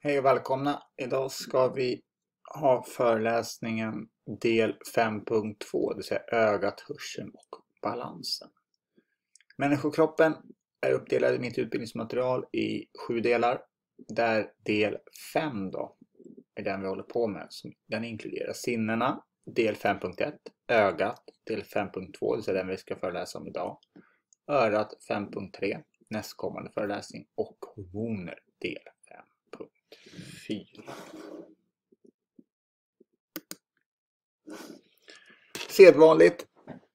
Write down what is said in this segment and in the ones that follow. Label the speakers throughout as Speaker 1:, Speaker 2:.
Speaker 1: Hej och välkomna! Idag ska vi ha föreläsningen del 5.2, det vill säga ögat, hörseln och balansen. Människokroppen är uppdelad i mitt utbildningsmaterial i sju delar, där del 5 då är den vi håller på med. Den inkluderar sinnena, del 5.1, ögat, del 5.2, det vill säga den vi ska föreläsa om idag, örat 5.3, nästkommande föreläsning och hormoner, del Fil. Sedvanligt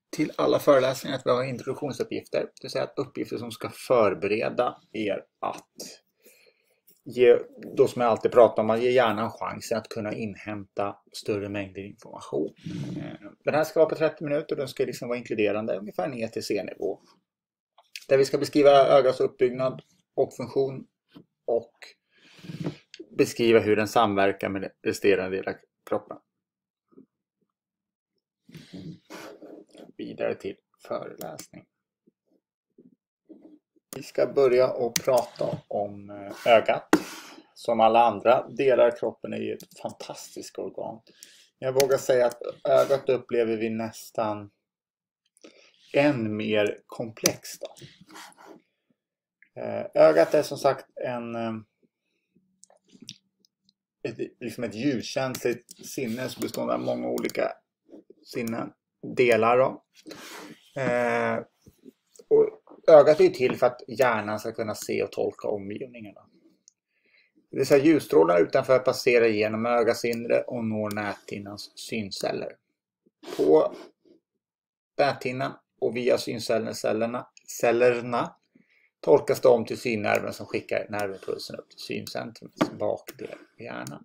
Speaker 1: till alla föreläsningar att vi har introduktionsuppgifter, det vill säga uppgifter som ska förbereda er att ge, då som jag alltid pratar om, att ge hjärnan chansen att kunna inhämta större mängder information. Eh, den här ska vara på 30 minuter och den ska liksom vara inkluderande ungefär ner till C-nivå. Där vi ska beskriva ögats uppbyggnad och funktion och beskriva hur den samverkar med resterande delar av kroppen. Vidare till föreläsning. Vi ska börja och prata om eh, ögat. Som alla andra delar av kroppen är ju ett fantastiskt organ. Jag vågar säga att ögat upplever vi nästan än mer komplext. Då. Eh, ögat är som sagt en eh, ett, liksom ett ljudkänsligt sinne som består av många olika sinnen, delar. Då. Eh, och ögat är till för att hjärnan ska kunna se och tolka omgivningen. Då. Det vill säga ljusstrålarna utanför passerar genom ögats inre och når näthinnans synceller. På näthinnan och via syncellerna cellerna, tolkas de om till synnerven som skickar nervimpulsen upp till syncentrumets bakdel i hjärnan.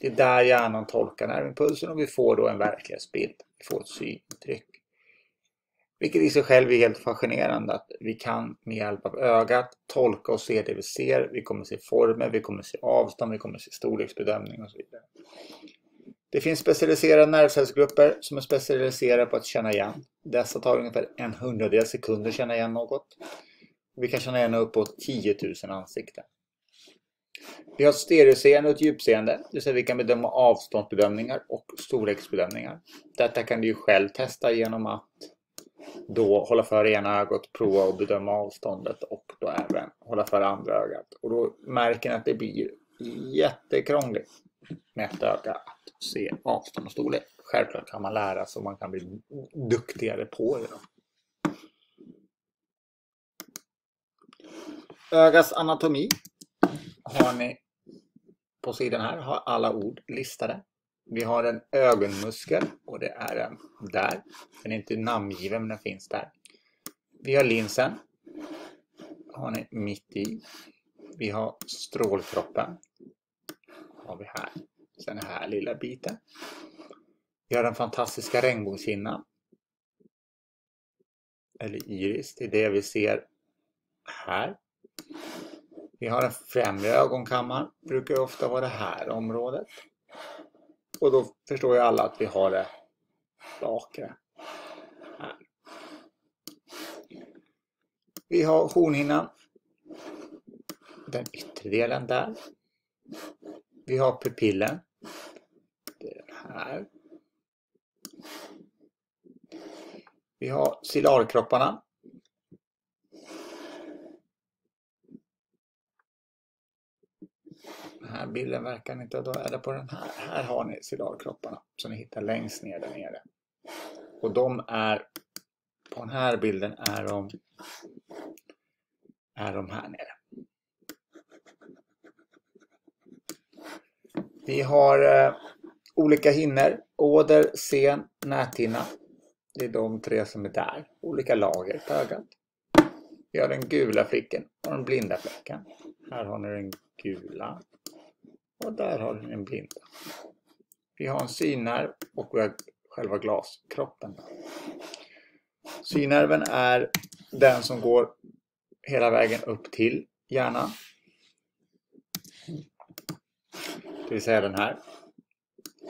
Speaker 1: Det är där hjärnan tolkar nervimpulsen och vi får då en verklighetsbild. Vi får ett synintryck. Vilket i sig själv är helt fascinerande att vi kan med hjälp av ögat tolka och se det vi ser. Vi kommer se former, vi kommer se avstånd, vi kommer se storleksbedömning och så vidare. Det finns specialiserade nervcellsgrupper som är specialiserade på att känna igen. Dessa tar ungefär en hundradel sekund att känna igen något. Vi kan känna igen uppåt 10 000 ansikten. Vi har stereoseende och djupseende, det vill säga vi kan bedöma avståndsbedömningar och storleksbedömningar. Detta kan du ju själv testa genom att då hålla för ena ögat, prova och bedöma avståndet och då även hålla för andra ögat. Och då märker ni att det blir jättekrångligt med ett öga att se avstånd och storlek. Självklart kan man lära sig och man kan bli duktigare på det. Ögas Ögats anatomi har ni på sidan här, har alla ord listade. Vi har en ögonmuskel och det är den där. Den är inte namngiven men den finns där. Vi har linsen. Har ni mitt i. Vi har strålkroppen. Har vi här. Sen den här lilla biten. Vi har den fantastiska regnbågshinnan. Eller iris, det är det vi ser här. Vi har en främre ögonkammare, brukar ofta vara det här området. Och då förstår ju alla att vi har det bakre här. Vi har hornhinnan, den yttre delen där. Vi har pupillen, det är den här. Vi har silarkropparna. Här bilden verkar inte, då är det på den här. Här har ni silarkropparna som ni hittar längst ner där nere. Och de är, på den här bilden är de, är de här nere. Vi har eh, olika hinnor, åder, sen, näthinna. Det är de tre som är där. Olika lager på ögat. Vi har den gula flicken och den blinda fläcken. Här har ni den gula och där har du en blinda. Vi har en synnerv och vi har själva glaskroppen. Synnerven är den som går hela vägen upp till hjärnan. Det vill säga den här.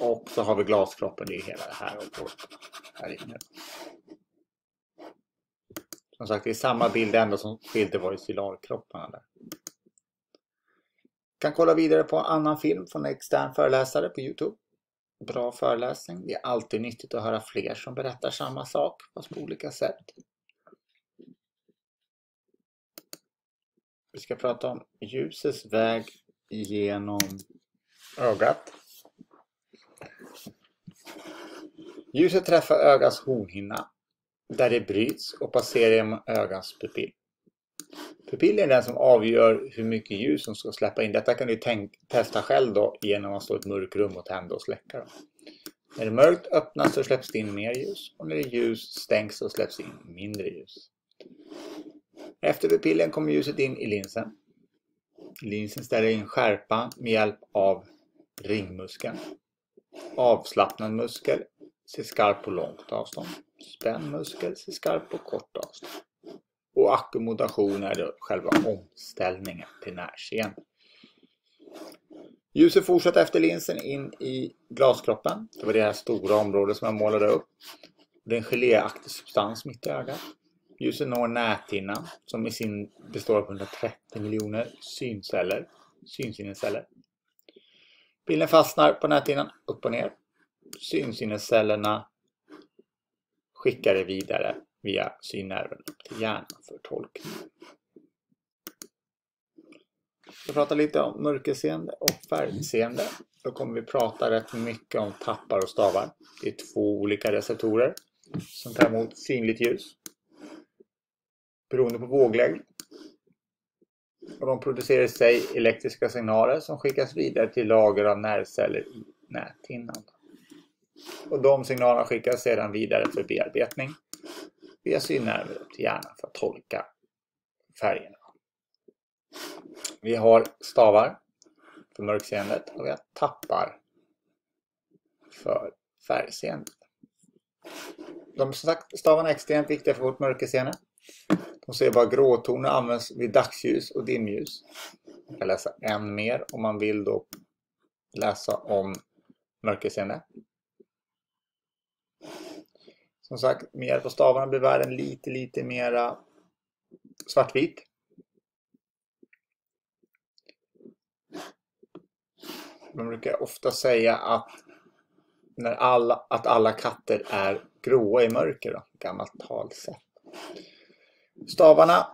Speaker 1: Och så har vi glaskroppen i hela det här området. Här inne. Som sagt, det är samma bild, ändå som skilde var i cylarkropparna där. Kan kolla vidare på annan film från en extern föreläsare på Youtube. Bra föreläsning. Det är alltid nyttigt att höra fler som berättar samma sak fast på olika sätt. Vi ska prata om ljusets väg genom ögat. Ljuset träffar ögats hornhinna där det bryts och passerar genom ögats pupill. Pupillen är den som avgör hur mycket ljus som ska släppa in. Detta kan du testa själv då genom att stå i ett mörkt rum och tända och släcka. Då. När det är mörkt öppnas så släpps det in mer ljus och när det är ljus stängs så släpps in mindre ljus. Efter pupillen kommer ljuset in i linsen. Linsen ställer in skärpa med hjälp av ringmuskeln. Avslappnad muskel ser skarp på långt avstånd. Spänd muskel ser skarp på kort avstånd. Och ackommodation är då själva omställningen till närsen. Ljuset fortsätter efter linsen in i glaskroppen. Det var det här stora området som jag målade upp. Det är en geléaktig substans mitt i ögat. Ljuset når näthinnan som i sin består av 130 miljoner synceller, synsinnesceller. Bilden fastnar på näthinnan upp och ner. Synsinnescellerna skickar det vidare via synnerven upp till hjärnan för tolkning. Vi pratar lite om mörkerseende och färgseende. Då kommer vi prata rätt mycket om tappar och stavar. Det är två olika receptorer som tar emot synligt ljus beroende på våglängd. Och de producerar i sig elektriska signaler som skickas vidare till lager av nervceller i näthinnan. Och de signalerna skickas sedan vidare för bearbetning via synnerver till hjärnan för att tolka färgerna. Vi har stavar för mörkseendet och vi har tappar för färgseendet. De stavarna är extremt viktiga för vårt mörkerseende. De ser bara gråtoner används vid dagsljus och dimljus. Man kan läsa än mer om man vill då läsa om mörkerseende. Som sagt, med hjälp av stavarna blir världen lite, lite mera svartvit. Man brukar ofta säga att, när alla, att alla katter är gråa i mörker. Då, gammalt talsätt. Stavarna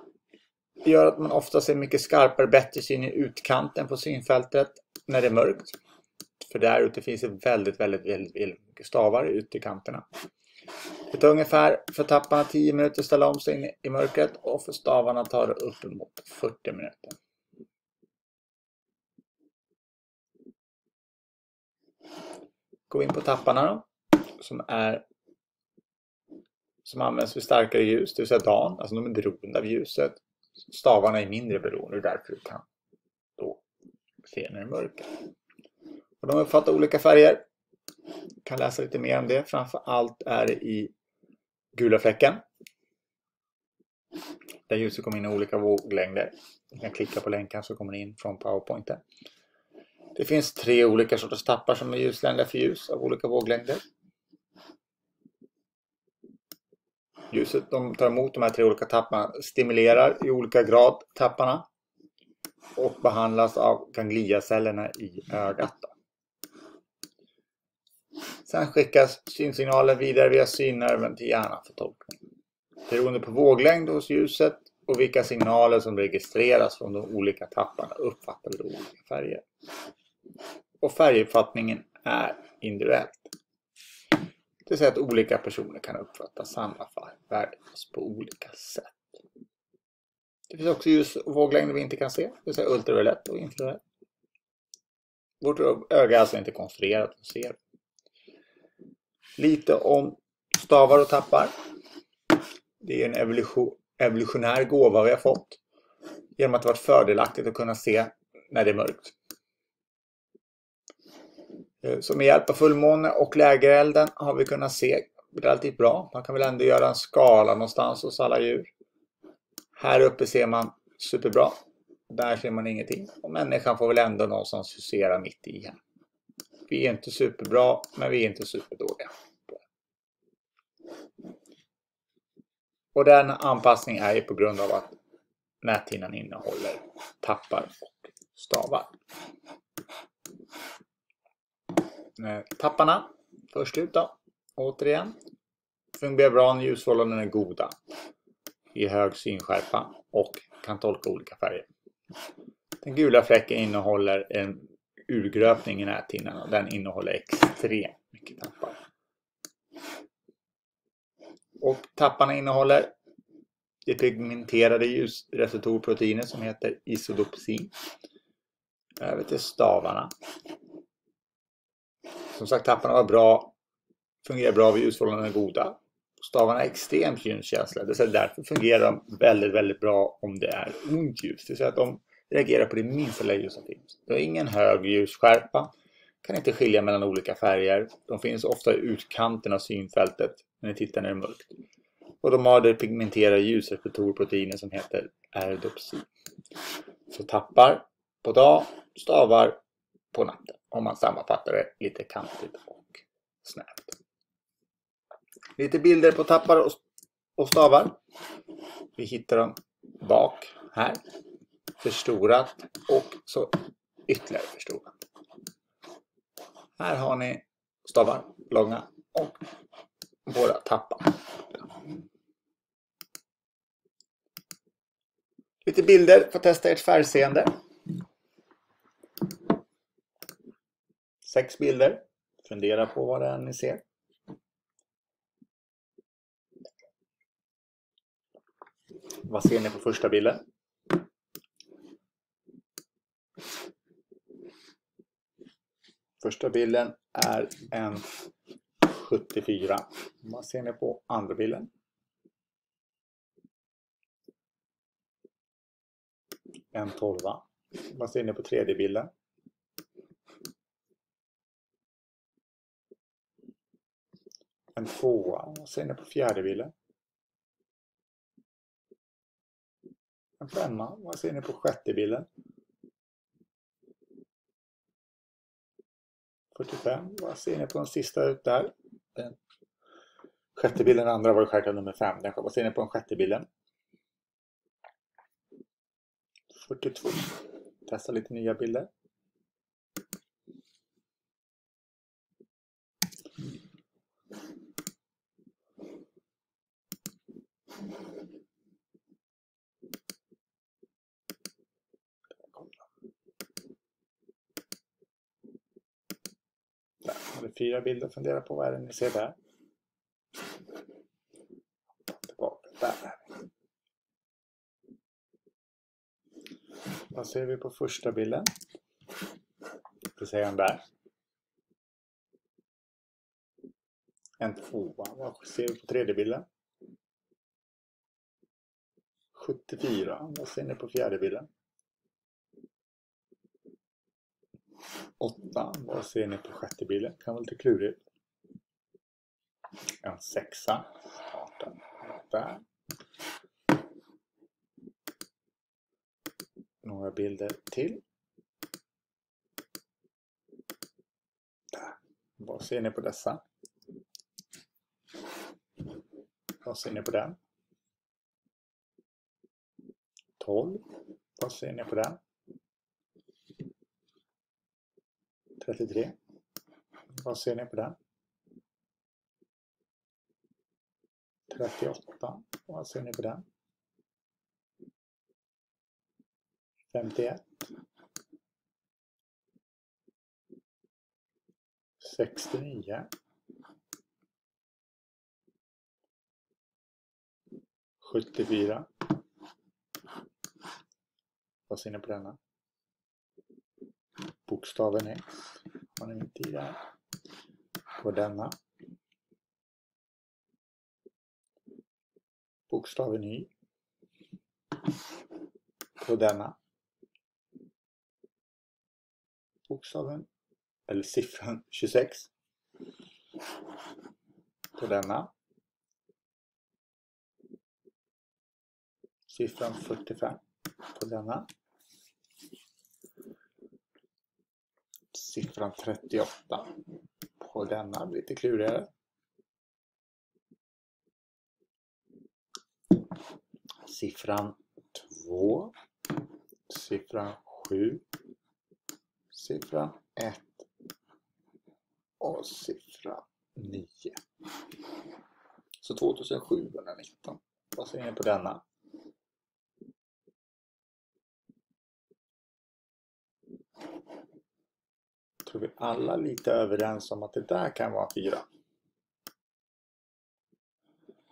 Speaker 1: gör att man ofta ser mycket skarpare, bättre syn i utkanten på synfältet när det är mörkt. För där ute finns det väldigt, väldigt, väldigt, väldigt mycket stavar ute i kanterna. Det tar ungefär för tapparna 10 minuter att ställa om sig in i mörkret och för stavarna tar det uppemot 40 minuter. Går vi in på tapparna då, som är som används vid starkare ljus, det vill säga dagen. Alltså de är beroende av ljuset. Stavarna är mindre beroende och därför du kan då se när det är mörker. Och de uppfattar olika färger. Kan läsa lite mer om det. Framför allt är det i gula fläcken. Där ljuset kommer in i olika våglängder. Ni kan klicka på länken så kommer ni in från powerpointen. Det finns tre olika sorters tappar som är ljuslängder för ljus av olika våglängder. Ljuset de tar emot de här tre olika tapparna stimulerar i olika grad tapparna och behandlas av gangliacellerna i ögat. Sen skickas synsignalen vidare via synnerven till hjärnan för tolkning. Beroende på våglängd hos ljuset och vilka signaler som registreras från de olika tapparna uppfattar vi olika färger. Och färguppfattningen är individuellt. Det vill säga att olika personer kan uppfatta samma färg på olika sätt. Det finns också ljus och våglängder vi inte kan se, det vill säga ultraviolett och infrarött Vårt öga är alltså inte konstruerat för att se. Lite om stavar och tappar. Det är en evolution, evolutionär gåva vi har fått genom att det varit fördelaktigt att kunna se när det är mörkt. Eh, så med hjälp av fullmåne och lägerelden har vi kunnat se relativt bra. Man kan väl ändå göra en skala någonstans hos alla djur. Här uppe ser man superbra. Där ser man ingenting. Och människan får väl ändå någonstans husera mitt i här. Vi är inte superbra, men vi är inte superdåliga. Och den anpassningen är ju på grund av att näthinnan innehåller tappar och stavar. Eh, tapparna, först ut då, återigen. Fungerar bra när ljusförhållanden är goda. I hög synskärpa och kan tolka olika färger. Den gula fläcken innehåller en urgröpning i näthinnan och den innehåller extremt mycket tappar. Och tapparna innehåller det pigmenterade ljusreceptorproteinet som heter isodopsin. Över till stavarna. Som sagt, tapparna var bra, fungerar bra vid ljusförhållanden goda. Stavarna är extremt ljuskänsliga, det är därför fungerar de väldigt, väldigt bra om det är ont ljus. Det vill säga att de reagerar på det minsta lilla ljus som finns. De har ingen hög ljusskärpa, kan inte skilja mellan olika färger. De finns ofta i utkanten av synfältet när ni tittar när det är mörkt. Och de har det pigmenterade ljusreceptorproteinet som heter erdopsin. Så tappar på dag, stavar på natten. Om man sammanfattar det lite kantigt och snävt. Lite bilder på tappar och stavar. Vi hittar dem bak här. Förstorat och så ytterligare förstorat. Här har ni stavar, långa och Båda tappar. Lite bilder för att testa ert färgseende. Sex bilder. Fundera på vad det är ni ser. Vad ser ni på första bilden? Första bilden är en 74. Vad ser ni på andra bilden? En 12. Vad ser ni på tredje bilden? En tvåa. Vad ser ni på fjärde bilden? En femma. Vad ser ni på sjätte bilden? 45. Vad ser ni på den sista ut där? Sjätte bilden, den andra var självklart nummer 5. Vad ser ni på den sjätte bilden? 42. Testa lite nya bilder. Där har vi fyra bilder. att Fundera på vad är det ni ser där. Där. Vad ser vi på första bilden? Vad säger han där? En tvåa. Vad ser vi på tredje bilden? 74. Vad ser ni på fjärde bilden? 8. Vad ser ni på sjätte bilden? Kan vara lite klurigt. En sexa. Starten där. Några bilder till. Där. Vad ser ni på dessa? Vad ser ni på den? 12. Vad ser ni på den? 33. Vad ser ni på den? 38. Vad ser ni på den? 51. 69. 74. Vad ser ni på denna? Bokstaven X har ni inte i där. På denna. Bokstaven Y. På denna. Bokstaven eller siffran 26. På denna. Siffran 45 på denna. siffran 38 på denna, lite klurigare. Siffran 2, siffran 7 siffra 1 och siffra 9. Så 2719. Vad säger ni på denna? tror vi alla lite överens om att det där kan vara 4.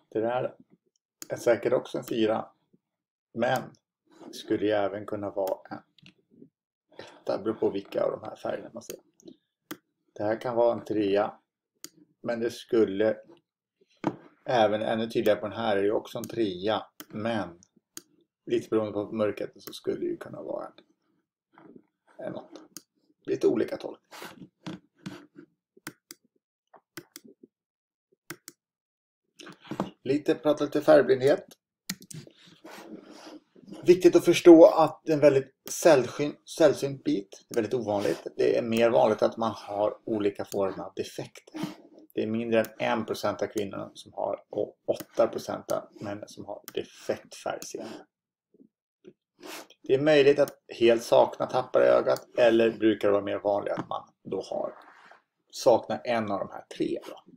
Speaker 1: Det där är säkert också en 4. Men skulle ju även kunna vara en etta. Beror på vilka av de här färgerna man ser. Det här kan vara en trea. Men det skulle även ännu tydligare på den här är det också en trea. Men lite beroende på mörkret så skulle det ju kunna vara en, en åtta. Lite olika tolk. Lite, prata lite färgblindhet. Viktigt att förstå att det är en väldigt sällsynt bit. Det är väldigt ovanligt. Det är mer vanligt att man har olika former av defekter. Det är mindre än 1% av kvinnorna som har och 8% av männen som har defekt färgseende. Det är möjligt att helt sakna tappar i ögat eller brukar det vara mer vanligt att man då har saknar en av de här tre. Då.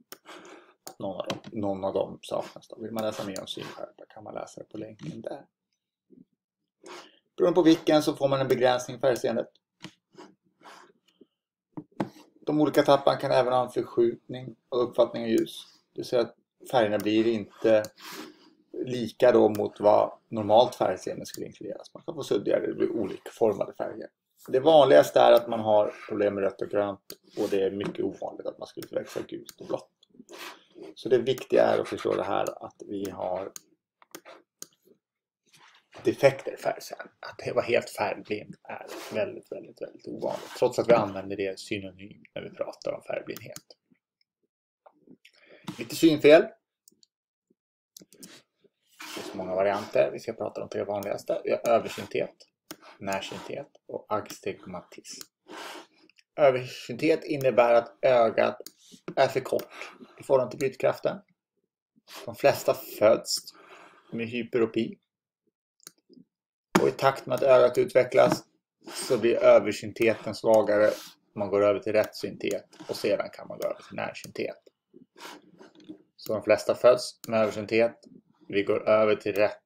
Speaker 1: Någon, av dem, någon av dem saknas. Då. Vill man läsa mer om synskärpa kan man läsa det på länken där. Beroende på vilken så får man en begränsning i färgseendet. De olika tapparna kan även ha en förskjutning av uppfattning av ljus. Det vill säga att färgerna blir inte lika då mot vad normalt färgseende skulle inkluderas. Man kan få suddigare, det blir olikformade färger. Det vanligaste är att man har problem med rött och grönt och det är mycket ovanligt att man skulle förväxla gult och blått. Så det viktiga är att förstå det här att vi har defekter färgsen. Att vara helt färgblind är väldigt, väldigt, väldigt ovanligt. Trots att vi använder det synonymt när vi pratar om färgblindhet. Lite synfel det finns många varianter. Vi ska prata om de tre vanligaste. Vi har översynthet, närsynthet och astigmatism. Översynthet innebär att ögat är för kort i förhållande till brytkraften. De flesta föds med hyperopi. Och i takt med att ögat utvecklas så blir översyntheten svagare. Man går över till rättsynthet och sedan kan man gå över till närsyntet. Så de flesta föds med översyntet. vi går över till rätt,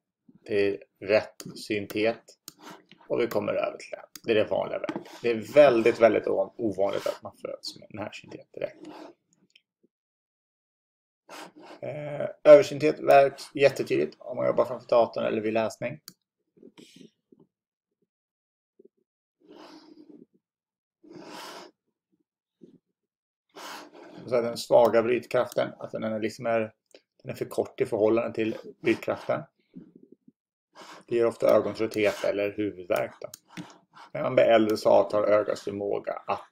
Speaker 1: till rätt syntet och vi kommer över till det. Det är det vanliga vägen. Det är väldigt, väldigt ovanligt att man föds med närsynthet direkt. Eh, översynthet jättetydligt om man jobbar framför datorn eller vid läsning. Så den svaga brytkraften, alltså den är liksom är den är för kort i förhållande till brytkraften. Det ger ofta ögontrötthet eller huvudvärk. Då. När man blir äldre så avtar ögats förmåga att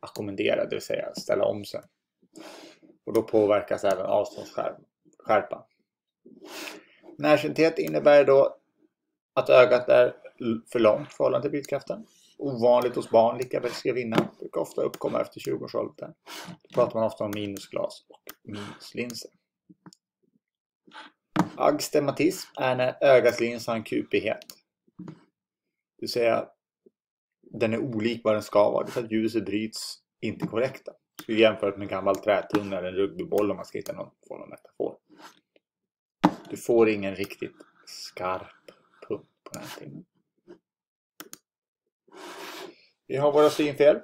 Speaker 1: ackommendera, det vill säga ställa om sig. Och då påverkas även avståndsskärpan. Närsynthet innebär då att ögat är för långt i förhållande till bildkraften. Ovanligt hos barn, lika väl ska vinna. Brukar ofta uppkomma efter 20-årsåldern. Då pratar man ofta om minusglas och minuslinser. Agstematism är när ögats lins har en kupighet. Det vill säga den är olik vad den ska vara. Det är att ljuset bryts inte korrekt. Skulle jämföra med en gammal trätunna eller en rugbyboll om man ska hitta någon form av metafor. Du får ingen riktigt skarp på den här timmen. Vi har våra synfel.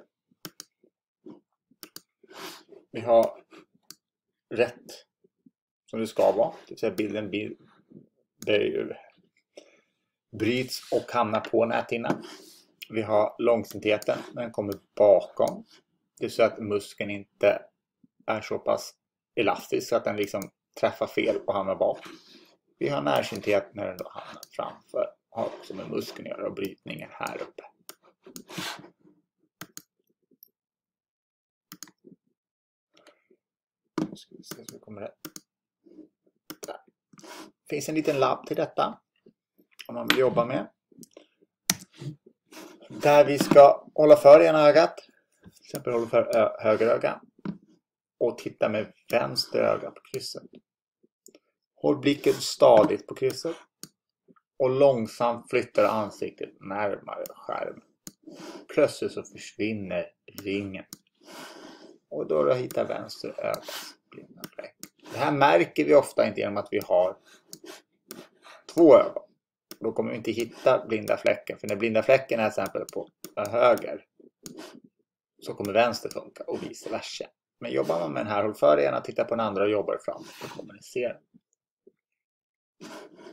Speaker 1: Vi har rätt som det ska vara. Det vill säga bilden bryts och hamnar på näthinnan. Vi har långsyntheten, den kommer bakom. Det är så att muskeln inte är så pass elastisk så att den liksom träffar fel och hamnar bak. Vi har närsynthet när den då hamnar framför. Har också med muskeln att göra och brytningen här uppe. Nu ska vi se så vi kommer rätt. Det finns en liten labb till detta om man vill jobba med. Där vi ska hålla för ena ögat. Till exempel hålla för höger öga. Och titta med vänster öga på krysset. Håll blicken stadigt på krysset. Och långsamt flyttar ansiktet närmare skärmen. Plötsligt så försvinner ringen. Och då har du hittat vänster ögas blinda fläck. Det här märker vi ofta inte genom att vi har två ögon. Då kommer vi inte hitta blinda fläcken. För när blinda fläcken är till exempel på höger så kommer vänster funka och vice versa. Men jobbar man med den här, håll för ena, titta på den andra och jobbar framåt och kommunicera.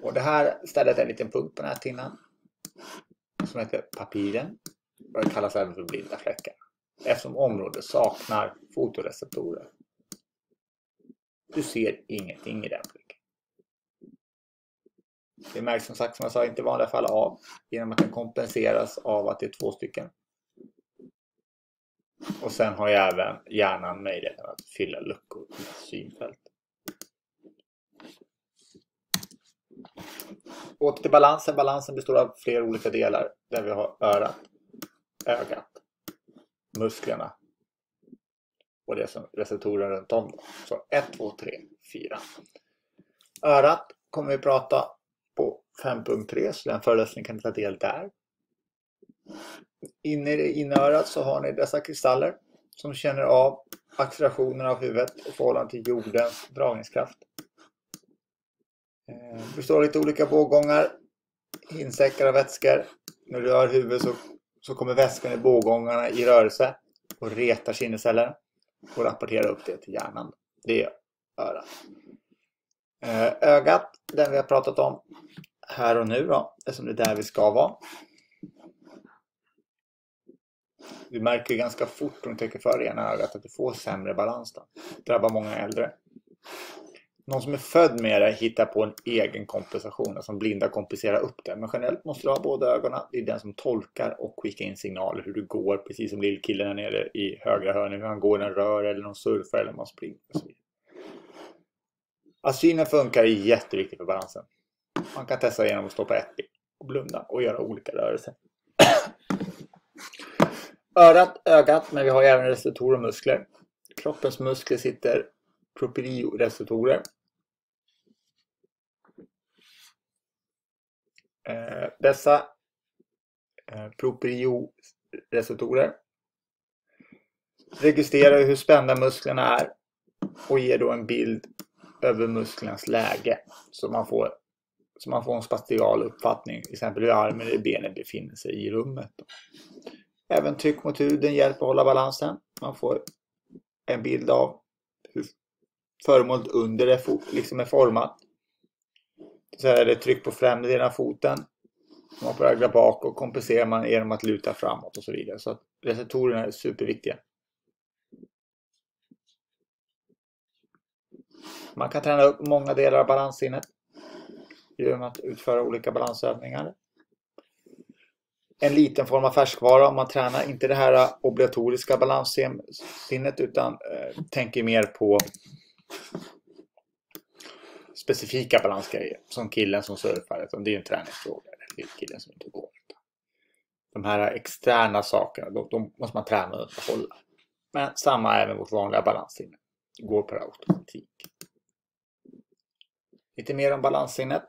Speaker 1: Och det här stället är en liten punkt på näthinnan som heter papiren. Och det kallas även för blinda fläckar eftersom området saknar fotoreceptorer. Du ser ingenting i den fläcken. Det märks som sagt som jag sa inte i vanliga fall av genom att den kompenseras av att det är två stycken. Och sen har ju även hjärnan möjligheten att fylla luckor i synfält. Åter till balansen. Balansen består av flera olika delar där vi har örat, ögat, musklerna och det som receptorer runt om. Så 1, 2, 3, 4. Örat kommer vi prata på 5.3 så den föreläsningen kan ni ta del där. Inne i inörat så har ni dessa kristaller som känner av accelerationen av huvudet i förhållande till jordens dragningskraft. Det eh, består av lite olika båggångar, insäckar och vätskor. När du rör huvudet så, så kommer vätskan i båggångarna i rörelse och retar sinnesceller och rapporterar upp det till hjärnan. Det är örat. Eh, ögat, den vi har pratat om här och nu då, eftersom det är där vi ska vara. Du märker ganska fort om du tänker för ena ögat att du får sämre balans. Då. Det drabbar många äldre. Någon som är född med det hittar på en egen kompensation, alltså blinda kompenserar upp det. Men generellt måste du ha båda ögonen. Det är den som tolkar och skickar in signaler hur du går, precis som lillkillen där nere i högra hörnet, hur han går när han rör eller någon surfar eller man springer. Och så vidare. Att synen funkar är jätteviktigt för balansen. Man kan testa genom att stå på ett ben och blunda och göra olika rörelser. Örat, ögat, men vi har även receptorer och muskler. Kroppens muskler sitter proprioreceptorer. Eh, dessa eh, proprioreceptorer registrerar hur spända musklerna är och ger då en bild över musklernas läge. Så man får, så man får en spatial uppfattning, till exempel hur armen eller benet befinner sig i rummet. Även tryck mot huden hjälper att hålla balansen. Man får en bild av hur föremålet under är, liksom är format. Så är det tryck på främre delen av foten. Man får bak och kompenserar man genom att luta framåt och så vidare. Så att receptorerna är superviktiga. Man kan träna upp många delar av balanssinnet genom att utföra olika balansövningar. En liten form av färskvara om man tränar inte det här obligatoriska balanssinnet utan eh, tänker mer på specifika balansgrejer. Som killen som surfar. Det är ju en träningsfråga. Det är killen som inte går. De här externa sakerna, de, de måste man träna och underhålla. Men samma är med vårt vanliga balanssinne. Går per automatik. Lite mer om balanssinnet.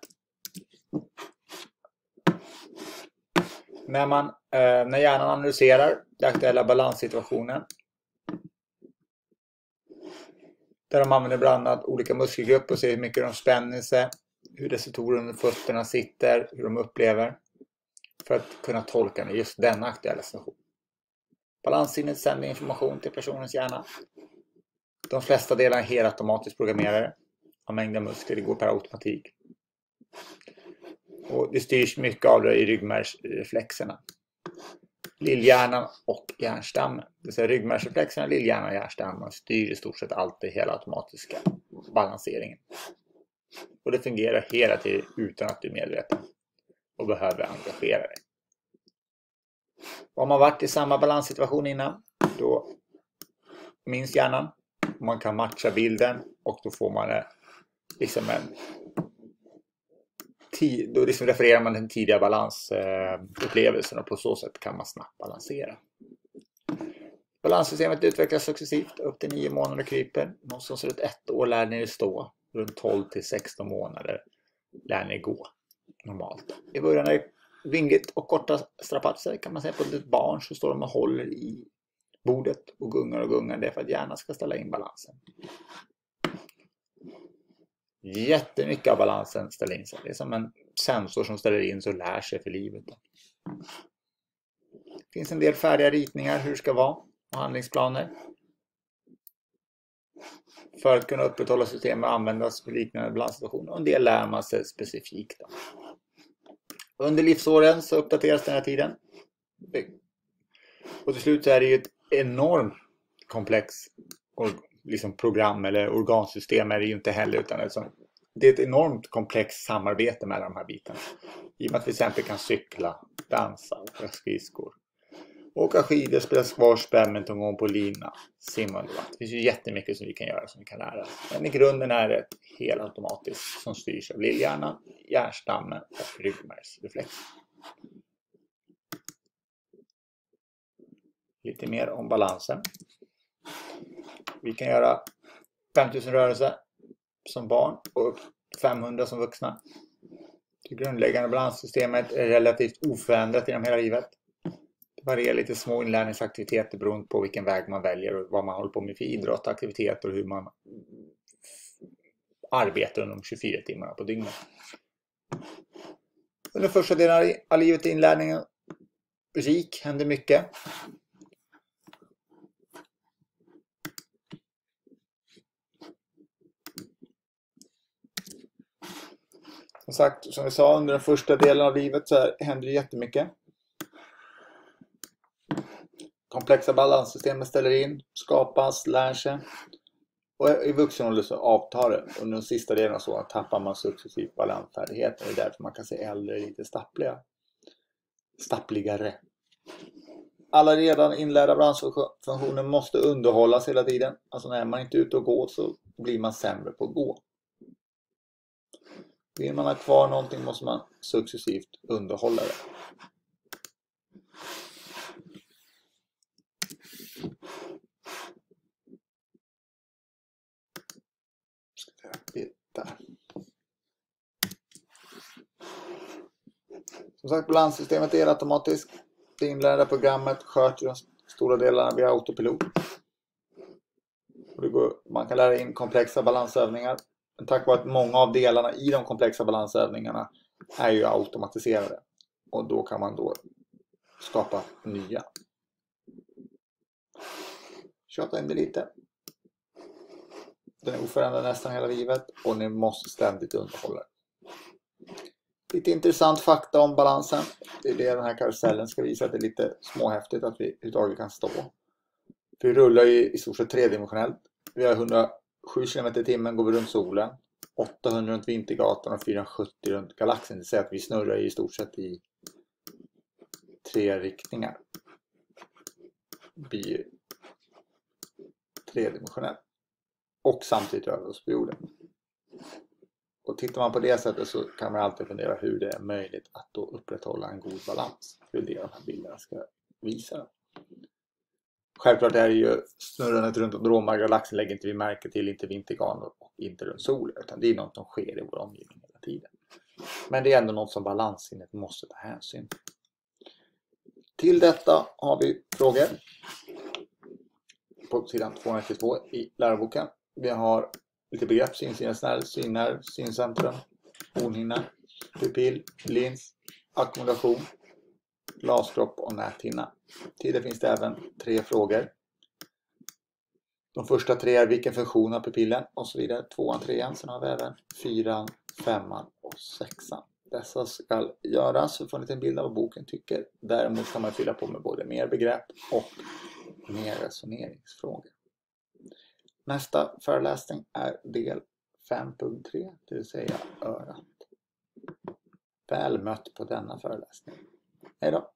Speaker 1: När, man, eh, när hjärnan analyserar den aktuella balanssituationen Där de använder bland annat olika muskelgrupper och ser hur mycket de spänner sig, hur receptorer under fötterna sitter, hur de upplever. För att kunna tolka just denna aktuella situation. Balanssinnet sänder information till personens hjärna. De flesta delar är helautomatiskt programmerade av mängden muskler, det går per automatik. Och det styrs mycket av det i ryggmärgsreflexerna lillhjärnan och hjärnstammen. Det vill säga ryggmärgsreflexerna, lillhjärnan och hjärnstammen styr i stort sett alltid hela automatiska balanseringen. Och det fungerar hela tiden utan att du är medveten och behöver engagera dig. Har man varit i samma balanssituation innan, då minns hjärnan. Man kan matcha bilden och då får man liksom en då liksom refererar man den tidiga balansupplevelsen och på så sätt kan man snabbt balansera. Balanssystemet utvecklas successivt. Upp till 9 månader kryper. Någonstans runt ett år lär ni er stå. Runt 12 till 16 månader lär ni gå normalt. I början är det vingligt och korta strapatser kan man säga på ett barn så står de och håller i bordet och gungar och gungar. Det är för att hjärnan ska ställa in balansen. Jättemycket av balansen ställer in sig. Det är som en sensor som ställer in sig och lär sig för livet. Det finns en del färdiga ritningar hur det ska vara och handlingsplaner. För att kunna upprätthålla systemet och användas för liknande balanssituationer. Och en del lär man sig specifikt. Då. Under livsåren så uppdateras den här tiden. Och till slut så är det ju ett enormt komplex liksom program eller organsystem är det ju inte heller utan det är ett enormt komplext samarbete mellan de här bitarna. I och med att vi till exempel kan cykla, dansa, åka skridskor, åka skidor, spela squash, badminton, gå på lina, simma under vatten. Det finns ju jättemycket som vi kan göra som vi kan lära Men i grunden är det helautomatiskt som styrs av lillhjärnan, hjärnstammen och ryggmärgsreflex. Lite mer om balansen. Vi kan göra 5000 rörelser som barn och 500 som vuxna. Det grundläggande balanssystemet är relativt oförändrat genom hela livet. Det varierar lite små inlärningsaktiviteter beroende på vilken väg man väljer och vad man håller på med för idrott, aktiviteter och hur man arbetar under de 24 timmarna på dygnet. Under första delen av livet är inlärningen rik, händer mycket. Som sagt, som vi sa, under den första delen av livet så händer det jättemycket. Komplexa balanssystemet ställer in, skapas, lär sig. Och i vuxen ålder så avtar det. Under den sista delen så tappar man successivt balansfärdigheten. Det är därför man kan se äldre lite stappliga. Stappligare. Alla redan inlärda balansfunktioner måste underhållas hela tiden. Alltså när man inte är ute och går så blir man sämre på att gå. Vill man ha kvar någonting måste man successivt underhålla det. Som sagt, balanssystemet är automatiskt. Det inlärda programmet sköter de stora delarna via autopilot. Går, man kan lära in komplexa balansövningar tack vare att många av delarna i de komplexa balansövningarna är ju automatiserade. Och då kan man då skapa nya. Tjata in det lite. Den är oförändrad nästan hela livet och ni måste ständigt underhålla den. Lite intressant fakta om balansen. Det är det den här karusellen ska visa. Det är lite småhäftigt att vi överhuvudtaget kan stå. För vi rullar ju i stort sett tredimensionellt. Vi har 100 7 km i timmen går vi runt solen. 800 runt Vintergatan och 470 runt galaxen. Det vill säga att vi snurrar i stort sett i tre riktningar. Blir tredimensionell. Och samtidigt rör vi oss på jorden. Och tittar man på det sättet så kan man alltid fundera hur det är möjligt att då upprätthålla en god balans. Det är det de här bilderna ska visa. Självklart är det ju snurrandet runt Andromeda-galaxen lägger inte vi märke till, inte Vintergan och inte runt solen. Utan det är något som sker i vår omgivning hela tiden. Men det är ändå något som balanssinnet måste ta hänsyn till. Till detta har vi frågor. På sidan 292 i läroboken. Vi har lite begrepp, synsinnesnerv, synnerv, syncentrum, hornhinna, pupill, lins, ackommodation, glaskropp och näthinna. Till det finns det även tre frågor. De första tre är vilken funktion har pupillen och så vidare. Tvåan, trean, sen har vi även fyran, femman och sexan. Dessa ska göras så får ni en bild av vad boken tycker. Däremot kan man fylla på med både mer begrepp och mer resoneringsfrågor. Nästa föreläsning är del 5.3, det vill säga örat. Väl mött på denna föreläsning. Hej då!